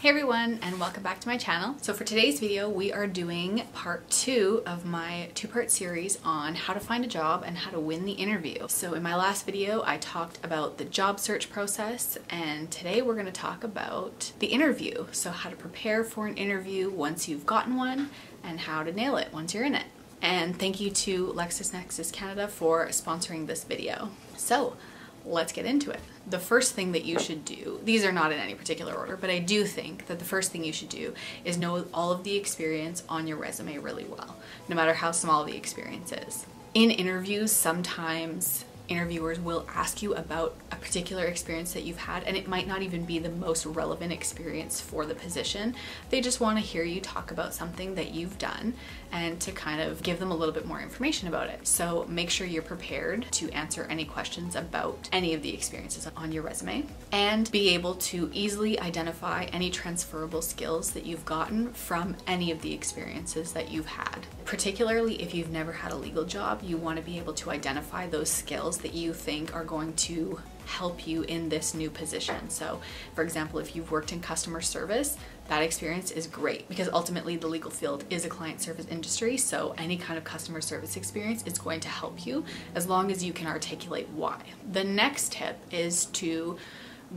Hey everyone and welcome back to my channel. So for today's video we are doing part two of my two-part series on how to find a job and how to win the interview. So in my last video I talked about the job search process and today we're going to talk about the interview. So how to prepare for an interview once you've gotten one and how to nail it once you're in it. And thank you to LexisNexis Canada for sponsoring this video. So let's get into it. The first thing that you should do, these are not in any particular order, but I do think that the first thing you should do is know all of the experience on your resume really well, no matter how small the experience is. In interviews, sometimes interviewers will ask you about a particular experience that you've had and it might not even be the most relevant experience for the position. They just want to hear you talk about something that you've done and to kind of give them a little bit more information about it. So make sure you're prepared to answer any questions about any of the experiences on your resume and be able to easily identify any transferable skills that you've gotten from any of the experiences that you've had. Particularly if you've never had a legal job, you want to be able to identify those skills that you think are going to help you in this new position. So, for example, if you've worked in customer service, that experience is great because ultimately the legal field is a client service industry. So, any kind of customer service experience is going to help you as long as you can articulate why. The next tip is to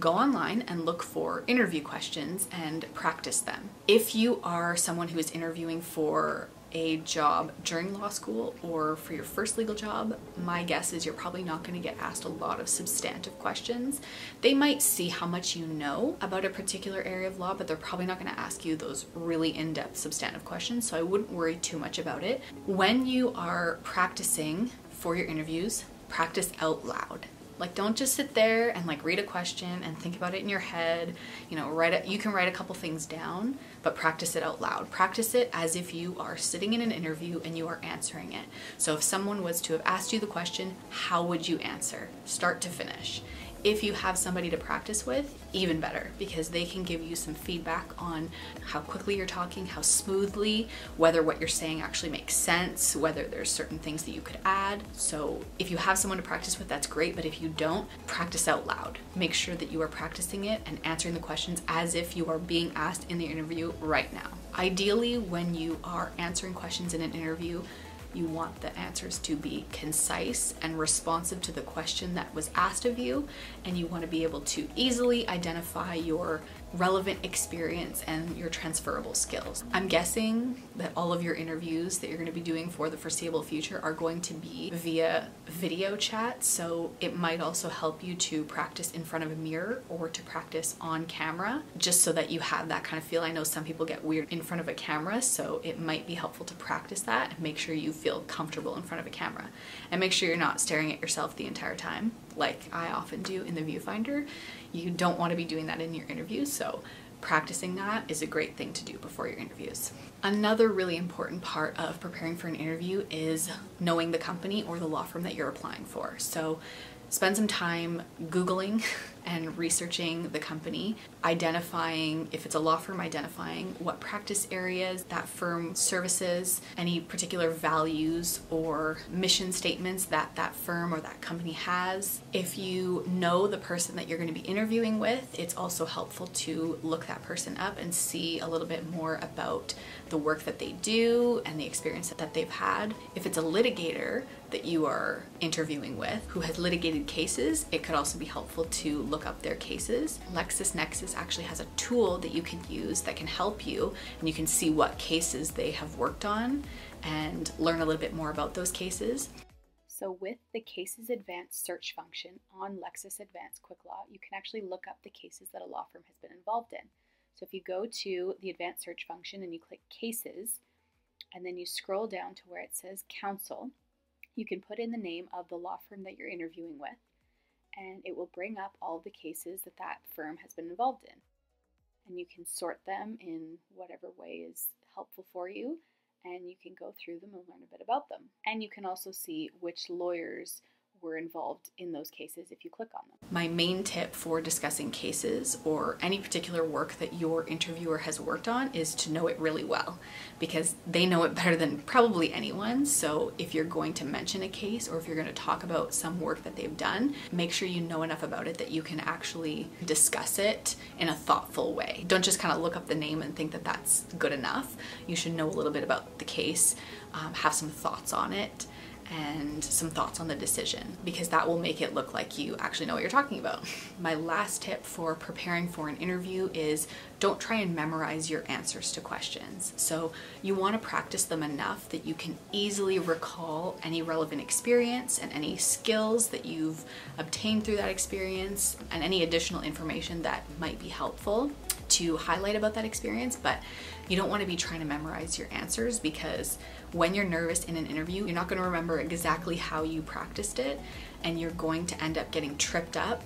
go online and look for interview questions and practice them. If you are someone who is interviewing for a job during law school or for your first legal job, my guess is you're probably not going to get asked a lot of substantive questions. They might see how much you know about a particular area of law, but they're probably not going to ask you those really in-depth substantive questions, so I wouldn't worry too much about it. When you are practicing for your interviews, practice out loud. Like don't just sit there and like read a question and think about it in your head. You know, write it, you can write a couple things down, but practice it out loud. Practice it as if you are sitting in an interview and you are answering it. So if someone was to have asked you the question, how would you answer? Start to finish. If you have somebody to practice with, even better because they can give you some feedback on how quickly you're talking, how smoothly, whether what you're saying actually makes sense, whether there's certain things that you could add. So if you have someone to practice with, that's great, but if you don't, practice out loud. Make sure that you are practicing it and answering the questions as if you are being asked in the interview right now. Ideally, when you are answering questions in an interview, you want the answers to be concise and responsive to the question that was asked of you, and you want to be able to easily identify your relevant experience and your transferable skills. I'm guessing that all of your interviews that you're going to be doing for the foreseeable future are going to be via video chat, so it might also help you to practice in front of a mirror or to practice on camera, just so that you have that kind of feel. I know some people get weird in front of a camera, so it might be helpful to practice that and make sure you feel comfortable in front of a camera. And make sure you're not staring at yourself the entire time, like I often do in the viewfinder. You don't want to be doing that in your interviews, so practicing that is a great thing to do before your interviews. Another really important part of preparing for an interview is knowing the company or the law firm that you're applying for. So spend some time Googling and researching the company, identifying, if it's a law firm, identifying what practice areas that firm services, any particular values or mission statements that that firm or that company has. If you know the person that you're going to be interviewing with, it's also helpful to look that person up and see a little bit more about the work that they do and the experience that they've had. If it's a litigator that you are interviewing with who has litigated cases, it could also be helpful to look up their cases. LexisNexis actually has a tool that you can use that can help you and you can see what cases they have worked on and learn a little bit more about those cases. So with the Cases Advanced search function on Lexis Advance Quicklaw, you can actually look up the cases that a law firm has been involved in. So if you go to the advanced search function and you click cases, and then you scroll down to where it says counsel, you can put in the name of the law firm that you're interviewing with and it will bring up all the cases that that firm has been involved in. And you can sort them in whatever way is helpful for you, and you can go through them and learn a bit about them. And you can also see which lawyers were involved in those cases if you click on them. My main tip for discussing cases or any particular work that your interviewer has worked on is to know it really well because they know it better than probably anyone. So if you're going to mention a case or if you're going to talk about some work that they've done, make sure you know enough about it that you can actually discuss it in a thoughtful way. Don't just kind of look up the name and think that that's good enough. You should know a little bit about the case, um, have some thoughts on it, and some thoughts on the decision because that will make it look like you actually know what you're talking about. My last tip for preparing for an interview is don't try and memorize your answers to questions. So you want to practice them enough that you can easily recall any relevant experience and any skills that you've obtained through that experience and any additional information that might be helpful to highlight about that experience, but you don't want to be trying to memorize your answers because when you're nervous in an interview, you're not going to remember exactly how you practiced it and you're going to end up getting tripped up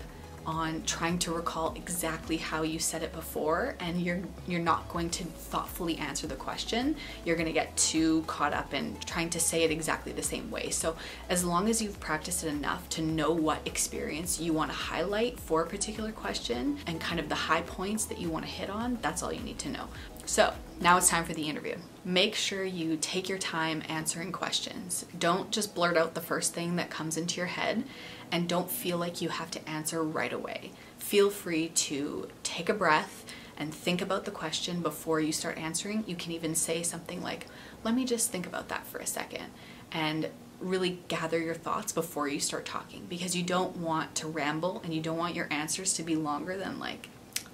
on trying to recall exactly how you said it before and you're you're not going to thoughtfully answer the question you're going to get too caught up in trying to say it exactly the same way so as long as you've practiced it enough to know what experience you want to highlight for a particular question and kind of the high points that you want to hit on that's all you need to know so now it's time for the interview. Make sure you take your time answering questions. Don't just blurt out the first thing that comes into your head and don't feel like you have to answer right away. Feel free to take a breath and think about the question before you start answering. You can even say something like, let me just think about that for a second and really gather your thoughts before you start talking because you don't want to ramble and you don't want your answers to be longer than like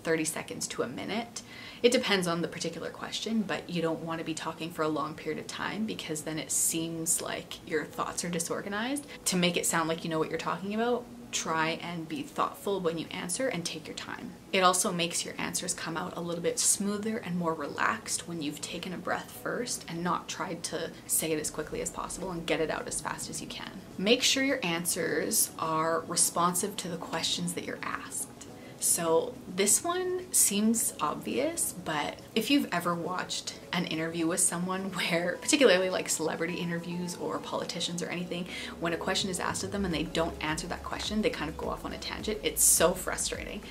30 seconds to a minute. It depends on the particular question, but you don't want to be talking for a long period of time because then it seems like your thoughts are disorganized. To make it sound like you know what you're talking about, try and be thoughtful when you answer and take your time. It also makes your answers come out a little bit smoother and more relaxed when you've taken a breath first and not tried to say it as quickly as possible and get it out as fast as you can. Make sure your answers are responsive to the questions that you're asked. So this one seems obvious, but if you've ever watched an interview with someone where, particularly like celebrity interviews or politicians or anything, when a question is asked of them and they don't answer that question, they kind of go off on a tangent. It's so frustrating.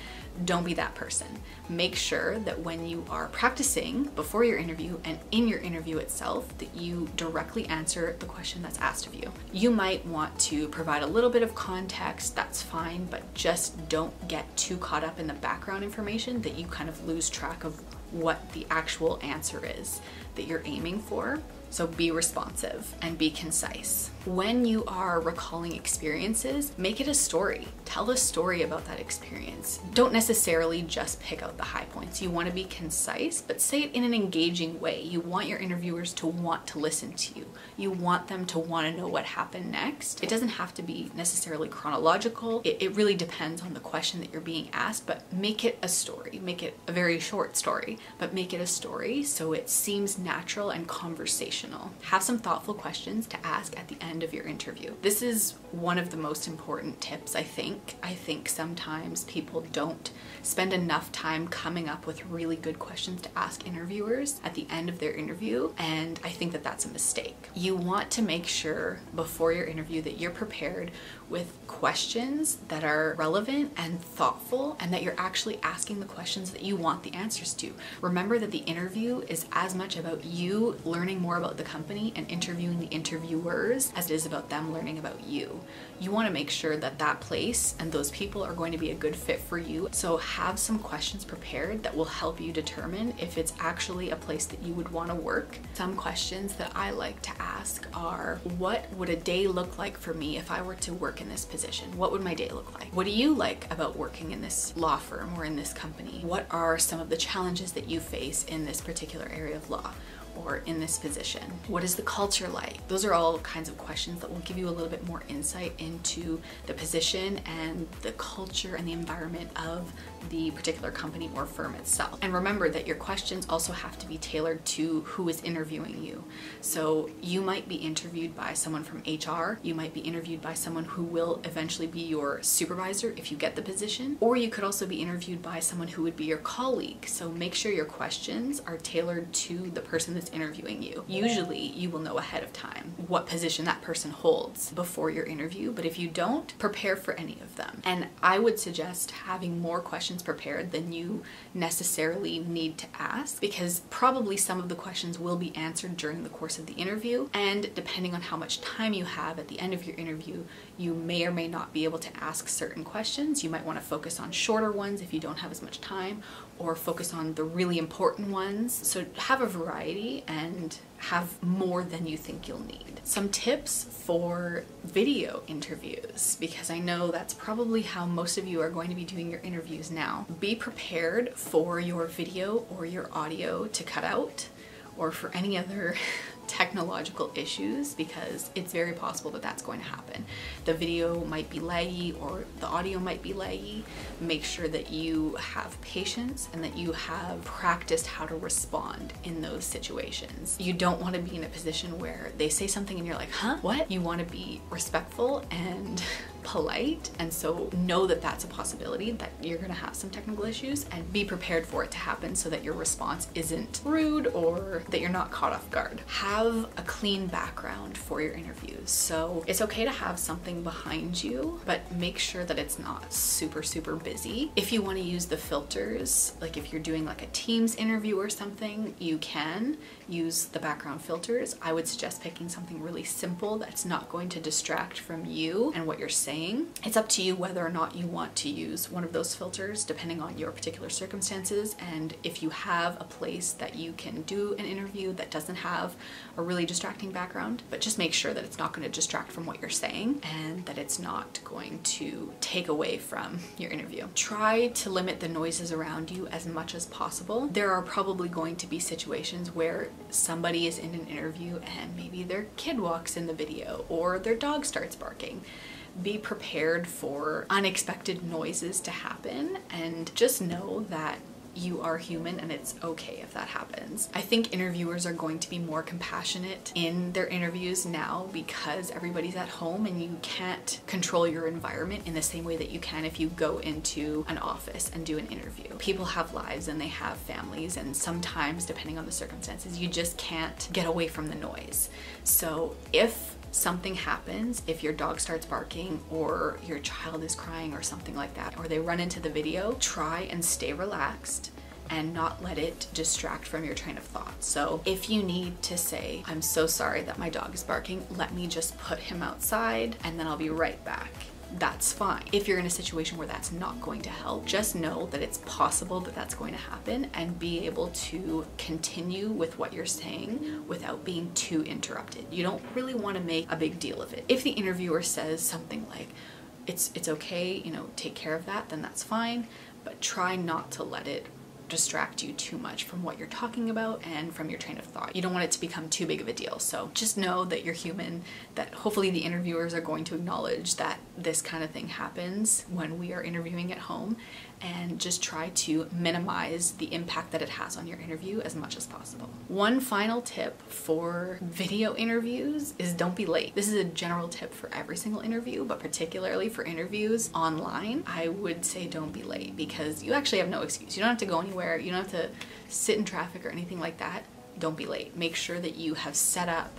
Don't be that person. Make sure that when you are practicing before your interview and in your interview itself, that you directly answer the question that's asked of you. You might want to provide a little bit of context, that's fine, but just don't get too caught up in the background information that you kind of lose track of what the actual answer is that you're aiming for. So be responsive and be concise. When you are recalling experiences, make it a story. Tell a story about that experience. Don't necessarily just pick out the high points. You want to be concise, but say it in an engaging way. You want your interviewers to want to listen to you. You want them to want to know what happened next. It doesn't have to be necessarily chronological. It, it really depends on the question that you're being asked, but make it a story. Make it a very short story, but make it a story so it seems natural and conversational. Have some thoughtful questions to ask at the end of your interview. This is one of the most important tips, I think. I think sometimes people don't spend enough time coming up with really good questions to ask interviewers at the end of their interview, and I think that that's a mistake. You want to make sure before your interview that you're prepared with questions that are relevant and thoughtful and that you're actually asking the questions that you want the answers to. Remember that the interview is as much about you learning more about the company and interviewing the interviewers as it is about them learning about you. You want to make sure that that place and those people are going to be a good fit for you. So have some questions prepared that will help you determine if it's actually a place that you would want to work. Some questions that I like to ask are what would a day look like for me if I were to work in this position? What would my day look like? What do you like about working in this law firm or in this company? What are some of the challenges that you face in this particular area of law? Or in this position? What is the culture like? Those are all kinds of questions that will give you a little bit more insight into the position and the culture and the environment of the particular company or firm itself. And remember that your questions also have to be tailored to who is interviewing you. So you might be interviewed by someone from HR, you might be interviewed by someone who will eventually be your supervisor if you get the position, or you could also be interviewed by someone who would be your colleague. So make sure your questions are tailored to the person that's interviewing you. Usually you will know ahead of time what position that person holds before your interview, but if you don't, prepare for any of them. And I would suggest having more questions prepared than you necessarily need to ask because probably some of the questions will be answered during the course of the interview and depending on how much time you have at the end of your interview, you may or may not be able to ask certain questions. You might want to focus on shorter ones if you don't have as much time or focus on the really important ones. So have a variety and have more than you think you'll need. Some tips for video interviews, because I know that's probably how most of you are going to be doing your interviews now. Be prepared for your video or your audio to cut out or for any other technological issues because it's very possible that that's going to happen. The video might be laggy or the audio might be laggy. Make sure that you have patience and that you have practiced how to respond in those situations. You don't want to be in a position where they say something and you're like, huh, what? You want to be respectful and polite and so know that that's a possibility that you're gonna have some technical issues and be prepared for it to happen so that your response isn't rude or that you're not caught off guard. Have a clean background for your interviews. So it's okay to have something behind you, but make sure that it's not super, super busy. If you wanna use the filters, like if you're doing like a Teams interview or something, you can use the background filters. I would suggest picking something really simple that's not going to distract from you and what you're saying saying. It's up to you whether or not you want to use one of those filters depending on your particular circumstances and if you have a place that you can do an interview that doesn't have a really distracting background, but just make sure that it's not going to distract from what you're saying and that it's not going to take away from your interview. Try to limit the noises around you as much as possible. There are probably going to be situations where somebody is in an interview and maybe their kid walks in the video or their dog starts barking be prepared for unexpected noises to happen and just know that you are human and it's okay if that happens. I think interviewers are going to be more compassionate in their interviews now because everybody's at home and you can't control your environment in the same way that you can if you go into an office and do an interview. People have lives and they have families and sometimes depending on the circumstances you just can't get away from the noise. So if something happens, if your dog starts barking or your child is crying or something like that, or they run into the video, try and stay relaxed and not let it distract from your train of thought. So if you need to say, I'm so sorry that my dog is barking, let me just put him outside and then I'll be right back that's fine. If you're in a situation where that's not going to help, just know that it's possible that that's going to happen and be able to continue with what you're saying without being too interrupted. You don't really want to make a big deal of it. If the interviewer says something like, it's, it's okay, you know, take care of that, then that's fine, but try not to let it distract you too much from what you're talking about and from your train of thought. You don't want it to become too big of a deal. So just know that you're human, that hopefully the interviewers are going to acknowledge that this kind of thing happens when we are interviewing at home and just try to minimize the impact that it has on your interview as much as possible. One final tip for video interviews is don't be late. This is a general tip for every single interview, but particularly for interviews online, I would say don't be late because you actually have no excuse. You don't have to go anywhere. You don't have to sit in traffic or anything like that. Don't be late. Make sure that you have set up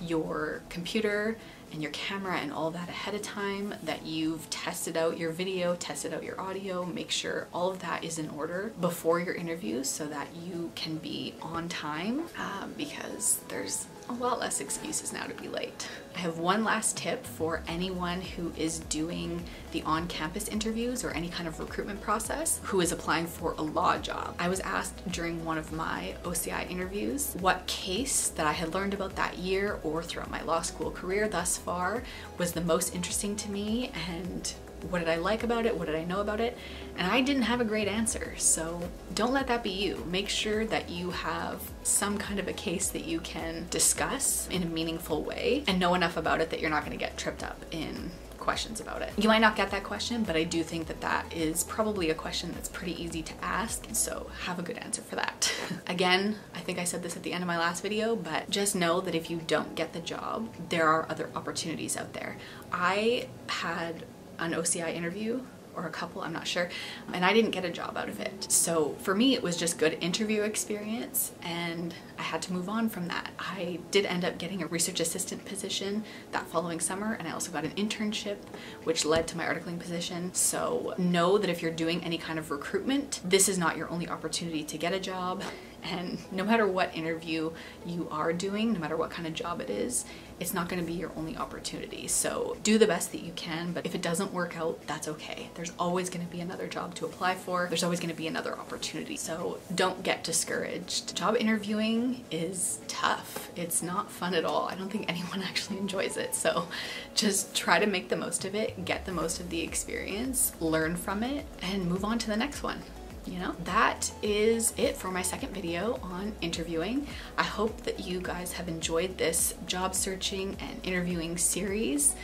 your computer and your camera and all that ahead of time, that you've tested out your video, tested out your audio, make sure all of that is in order before your interview so that you can be on time um, because there's a lot less excuses now to be late. I have one last tip for anyone who is doing the on-campus interviews or any kind of recruitment process who is applying for a law job. I was asked during one of my OCI interviews what case that I had learned about that year or throughout my law school career thus far was the most interesting to me and what did I like about it? What did I know about it? And I didn't have a great answer. So don't let that be you. Make sure that you have some kind of a case that you can discuss in a meaningful way and know enough about it that you're not going to get tripped up in questions about it. You might not get that question, but I do think that that is probably a question that's pretty easy to ask. So have a good answer for that. Again, I think I said this at the end of my last video, but just know that if you don't get the job, there are other opportunities out there. I had an OCI interview or a couple, I'm not sure. And I didn't get a job out of it. So for me, it was just good interview experience and I had to move on from that. I did end up getting a research assistant position that following summer and I also got an internship which led to my articling position. So know that if you're doing any kind of recruitment, this is not your only opportunity to get a job and no matter what interview you are doing, no matter what kind of job it is, it's not going to be your only opportunity. So do the best that you can, but if it doesn't work out, that's okay. There's always going to be another job to apply for. There's always going to be another opportunity. So don't get discouraged. Job interviewing is tough. It's not fun at all. I don't think anyone actually enjoys it. So just try to make the most of it, get the most of the experience, learn from it, and move on to the next one you know that is it for my second video on interviewing i hope that you guys have enjoyed this job searching and interviewing series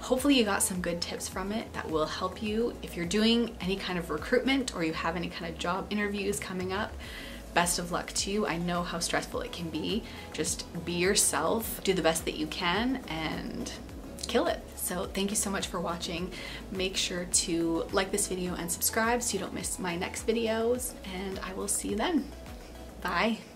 hopefully you got some good tips from it that will help you if you're doing any kind of recruitment or you have any kind of job interviews coming up best of luck to you. I know how stressful it can be. Just be yourself, do the best that you can, and kill it. So thank you so much for watching. Make sure to like this video and subscribe so you don't miss my next videos and I will see you then. Bye.